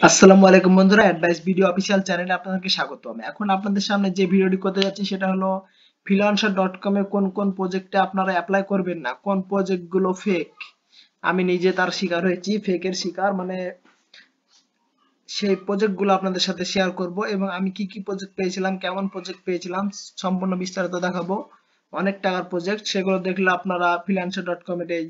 আসসালামু আলাইকুম বন্ধুরা অ্যাডভাইস ভিডিও অফিসিয়াল চ্যানেলে আপনাদেরকে স্বাগতম। এখন আপনাদের সামনে যে ভিডিওটি করতে যাচ্ছি সেটা হলো ফ্রিল্যান্সার ডট কমে কোন কোন প্রজেক্টে আপনারা অ্যাপ্লাই করবেন না, কোন প্রজেক্টগুলো ফেক আমি নিজে তার শিকার হয়েছি ফেকের শিকার মানে সেই প্রজেক্টগুলো আপনাদের সাথে শেয়ার করব এবং আমি কি কি প্রজেক্ট পেয়েছিলাম, কেমন প্রজেক্ট পেয়েছিলাম, সম্পূর্ণ বিস্তারিত দেখাবো। অনেক টাকার প্রজেক্ট সেগুলো দেখলে আপনারা ফ্রিল্যান্সার ডট এই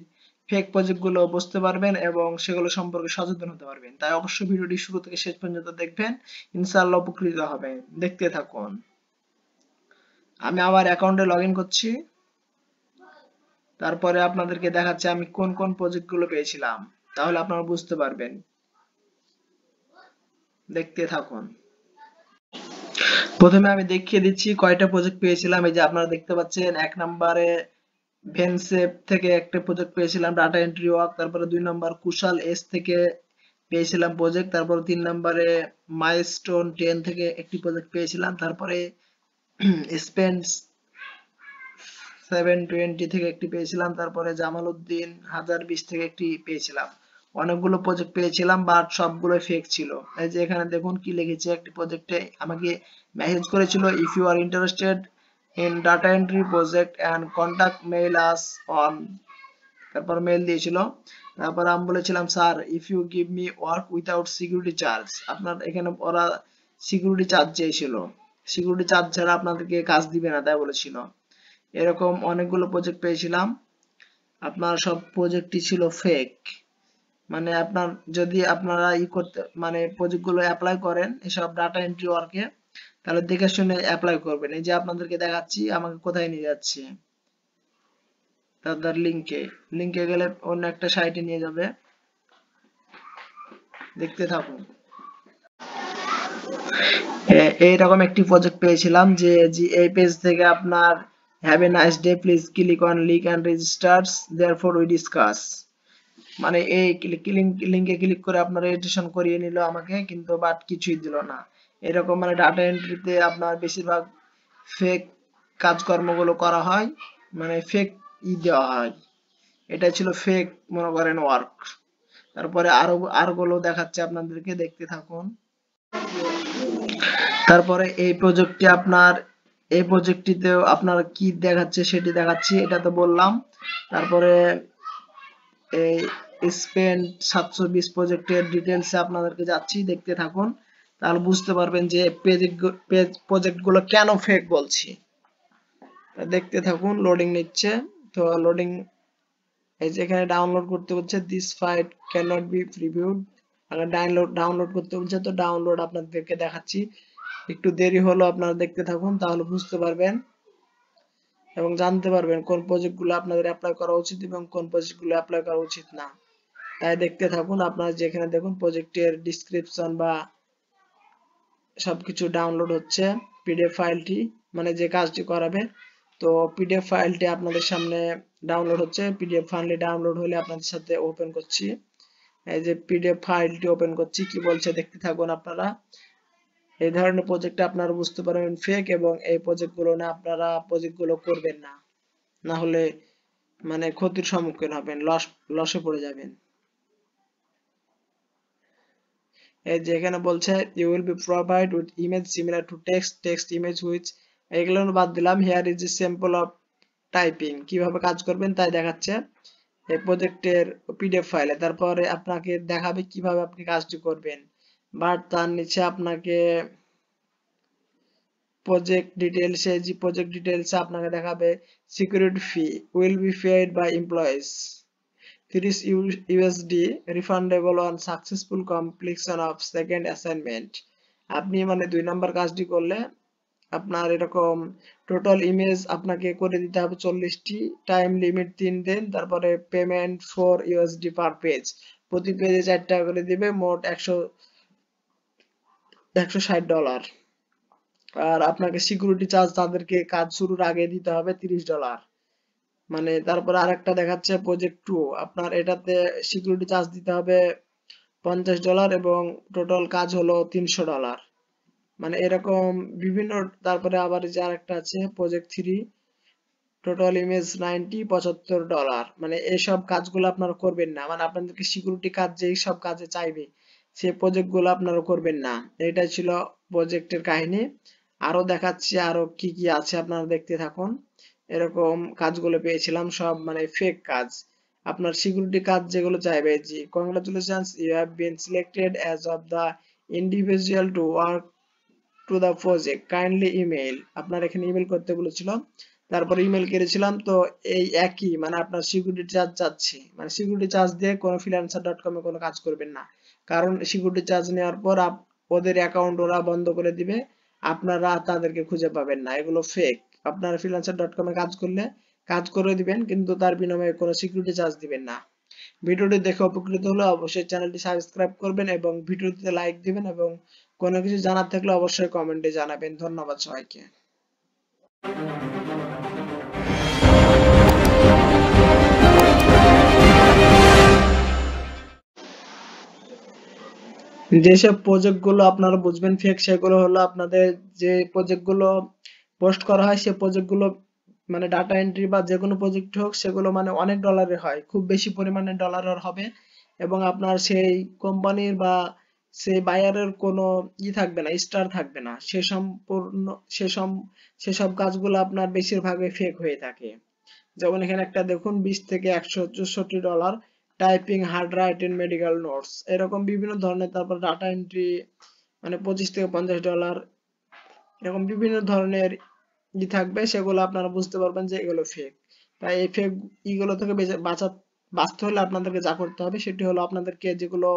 ফেক প্রজেক্টগুলো বুঝতে পারবেন এবং সেগুলো সম্পর্কে সচেতন হতে পারবেন। তাই অবশ্যই ভিডিওটি শুরু থেকে শেষ পর্যন্ত দেখবেন। ইনশাআল্লাহ উপকৃত হবেন। দেখতে থাকুন। আমি আমার অ্যাকাউন্টে লগ করছি। তারপরে আপনাদেরকে দেখাচ্ছি আমি কোন কোন প্রজেক্টগুলো পেয়েছিলাম। তাহলে আপনারা বুঝতে পারবেন। দেখতে থাকুন। প্রথমে আমি দেখিয়ে দিচ্ছি কয়টা প্রজেক্ট পেয়েছিলাম। এই যে আপনারা দেখতে পাচ্ছেন, এক নম্বরে ভেনসেপ থেকে একটা প্রজেক্ট পেয়েছিলাম ডাটা এন্ট্রি ওয়ার্ক তারপরে দুই নম্বর কুশাল এস থেকে পেয়েছিলাম প্রজেক্ট তারপরে তিন নম্বরে মাইলস্টোন টেন থেকে একটি প্রজেক্ট পেয়েছিলাম, তারপরে স্পেন্স সেভেন টোয়েন্টি থেকে একটি পেয়েছিলাম, তারপরে জামাল উদ্দিন হাজার বিশ থেকে একটি পেয়েছিলাম। অনেকগুলো প্রজেক্ট পেয়েছিলাম বাট সবগুলো ফেক ছিল। এই যে এখানে দেখুন কি লিখেছে, একটি প্রজেক্টে আমাকে মেসেজ করেছিল if you are interested in data entry project and contact mail us on, তারপর মেল দিয়েছিল। তারপর আমি বলেছিলাম, sir if you give me work without security charge আপনার এখানে ওরা সিকিউরিটি চার্জ চেয়েছিল। সিকিউরিটি চার্জ ছাড়া আপনাদেরকে কাজ দিবে না, তাই বলেছিল। এরকম অনেকগুলো প্রজেক্ট পেয়েছিলাম। আপনার সব প্রজেক্টই ছিল ফেক মানে আপনার যদি আপনারা ই করতে মানে প্রজেক্টগুলো অ্যাপ্লাই করেন, এসব ডাটা এন্ট্রি ওয়ার্কে তাহলে দেখে শুনে অ্যাপ্লাই করবেন। এই যে আপনাদেরকে দেখাচ্ছি, আমাকে কোথায় নিয়ে যাচ্ছে? তাদের লিংকে লিংকে গেলে অন্য একটা সাইটে নিয়ে যাবে। দেখতে থাকুন। এইরকম একটি প্রজেক্ট পেয়েছিলাম যে এই পেজ থেকে আপনার have a nice day please click on link and registers therefore we discuss মানে এই লিংকে ক্লিক করে আপনার রেজিস্ট্রেশন করিয়ে নিল আমাকে, কিন্তু বাট কিছুই দিল না। এরকম মানে ডাটা এন্ট্রিতে আপনার বেশিরভাগ ফেক কাজকর্মগুলো করা হয় মানে ফেক ই দেওয়া হয়। এটা ছিল ফেক মনে করেন ওয়ার্ক তারপরে আরও, আরগুলো দেখাচ্ছে আপনাদেরকে, দেখতে থাকুন। তারপরে এই প্রজেক্টটি আপনার, এই প্রজেক্টটিতেও আপনার কি দেখাচ্ছে সেটি দেখাচ্ছি, এটা তো বললাম। তারপরে এই স্পেন্ড সাতশো বিশ প্রজেক্টের ডিটেলসে আপনাদেরকে যাচ্ছি, দেখতে থাকুন। তাহলে বুঝতে পারবেন যে প্রজেক্টগুলো কেন ফেক বলছি। দেখতে থাকুন লোডিং নিচ্ছে। তো লোডিং এই যে এখানে ডাউনলোড করতে হচ্ছে this file can not be previewed download download করতে হচ্ছে, তো ডাউনলোড আপনাদেরকে দেখাচ্ছি। একটু দেরি হলো, আপনারা দেখতে থাকুন, তাহলে বুঝতে পারবেন। এবং জানতে পারবেন কোন প্রজেক্টগুলো আপনাদের অ্যাপ্লাই করা উচিত এবং কোন প্রজেক্টগুলো অ্যাপ্লাই করা উচিত না। তাই দেখতে থাকুন, আপনারা যেখানে দেখুন প্রজেক্টের ডিসক্রিপশন বা সবকিছু ডাউনলোড হচ্ছে পিডিএফ ফাইলটি মানে যে কাজটি করাবে। তো পিডিএফ ফাইলটি আপনাদের সামনে ডাউনলোড হচ্ছে। পিডিএফ ফাইলটি ডাউনলোড হলে আপনাদের সাথে ওপেন করছি। এই যে পিডিএফ ফাইলটি ওপেন করছি, কি বলছে দেখতে থাকুন আপনারা। এই ধরনের প্রজেক্টে আপনারা বুঝতে পারবেন ফেক এবং এই প্রজেক্টগুলো না, আপনারা প্রজেক্টগুলো করবেন না। না হলে মানে ক্ষতির সম্মুখীন হবেন লস লসে পড়ে যাবেন। যে এখানে বলছে you will be provide with image similar to text text image which এগুলো বাদ দিলাম। Here is a sample of typing কীভাবে কাজ করবেন তাই দেখাচ্ছে। এই প্রজেক্টের পিডিএফ ফাইলে তারপরে আপনাকে দেখাবে কীভাবে আপনি কাজটি করবেন। বাট তার নিচে আপনাকে প্রজেক্ট ডিটেলস যে প্রজেক্ট ডিটেলস আপনাকে দেখাবে security fee will be paid by employees 30 USD refundable on successful completion of second assignment আপনি মানে দুই নাম্বার কাজটি করলে আপনার এরকম টোটাল ইমেজ আপনাকে করে দিতে হবে চল্লিশটি। টাইম লিমিট তিন দিন, তারপরে payment four USD per page প্রতি পেজে চার টাকা করে দিবে, মোট একশো একশো ষাট ডলার আর আপনাকে সিকিউরিটি চার্জ তাদেরকে কাজ শুরুর আগে দিতে হবে তিরিশ ডলার মানে তারপর আরেকটা দেখাচ্ছে প্রজেক্ট টু আপনার এটাতে সিকিউরিটি চার্জ দিতে হবে পঞ্চাশ ডলার এবং টোটাল কাজ হলো তিনশো ডলার মানে এরকম বিভিন্ন, তারপরে আবার যে আরেকটা আছে project three total image ninety পঁচাত্তর ডলার মানে এইসব কাজগুলো আপনারা করবেন না। মানে আপনাদেরকে সিকিউরিটি কাজ যেই সব কাজে চাইবে সেই প্রজেক্টগুলো আপনারা করবেন না। এটাই ছিল প্রজেক্টের কাহিনী। আরও দেখাচ্ছি আরও কি কি আছে, আপনারা দেখতে থাকুন। এরকম কাজগুলো পেয়েছিলাম, সব মানে ফেক কাজ। আপনার সিকিউরিটি কাজ যেগুলো চাইবে, জি congratulations you have been selected as of the individual to work to the project kindly email আপনার এখানে ইমেল করতে বলেছিল, তারপর ইমেল করেছিলাম তো এই একই মানে আপনার সিকিউরিটি চার্জ চাচ্ছি। মানে সিকিউরিটি চার্জ দিয়ে কোনো ফ্রিল্যান্সার ডট কমে কোনো কাজ করবেন না। কারণ সিকিউরিটি চার্জ নেওয়ার পর ওদের অ্যাকাউন্ট ওরা বন্ধ করে দিবে, আপনারা তাদেরকে খুঁজে পাবেন না। এগুলো ফেক আপনারা ফ্রিল্যান্সার ডট কমে কাজ করলে কাজ করে দিবেন, কিন্তু তার বিনিময়ে কোনো সিকিউরিটি চার্জ দিবেন না। ভিডিওটি দেখে উপকৃত হলে অবশ্যই চ্যানেলটি সাবস্ক্রাইব করবেন এবং ভিডিওটিতে লাইক দিবেন এবং কোনো কিছু জানার থাকলে অবশ্যই কমেন্টে জানাবেন। ধন্যবাদ সবাইকে। যেসব প্রজেক্টগুলো আপনারা বুঝবেন ফেক সেগুলো হলো আপনাদের যে প্রজেক্টগুলো পোস্ট করা হয়, সে প্রজেক্টগুলো মানে ডাটা এন্ট্রি বা যে কোনো প্রজেক্ট হোক, সেগুলো মানে অনেক ডলারের হয়, খুব বেশি পরিমাণে ডলারের হবে এবং আপনার সেই কোম্পানির বা সেই বায়ারের কোনো ই থাকবে না স্টার থাকবে না, সে সম্পূর্ণ সেসব সেসব কাজগুলো আপনার বেশিরভাগই ফেক হয়ে থাকে। যেমন এখানে একটা দেখুন, বিশ থেকে একশো চৌষট্টি dollar typing hard writing medical notes এরকম বিভিন্ন ধরনের, তারপর ডাটা এন্ট্রি মানে পঁচিশ থেকে পঞ্চাশ ডলার এরকম বিভিন্ন ধরনের ই থাকবে, সেগুলো আপনারা বুঝতে পারবেন যে এগুলো ফেক তাই এই ফেক ইগুলো থেকে বাঁচা বাঁচতে হলে আপনাদেরকে যা করতে হবে, সেটি হলো আপনাদেরকে যেগুলো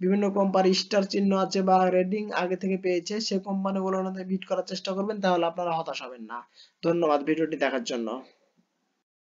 বিভিন্ন কোম্পানি স্টার চিহ্ন আছে বা রেডিং আগে থেকে পেয়েছে, সে কোম্পানিগুলোর মধ্যে বিট করার চেষ্টা করবেন, তাহলে আপনারা হতাশ হবেন না। ধন্যবাদ ভিডিওটি দেখার জন্য।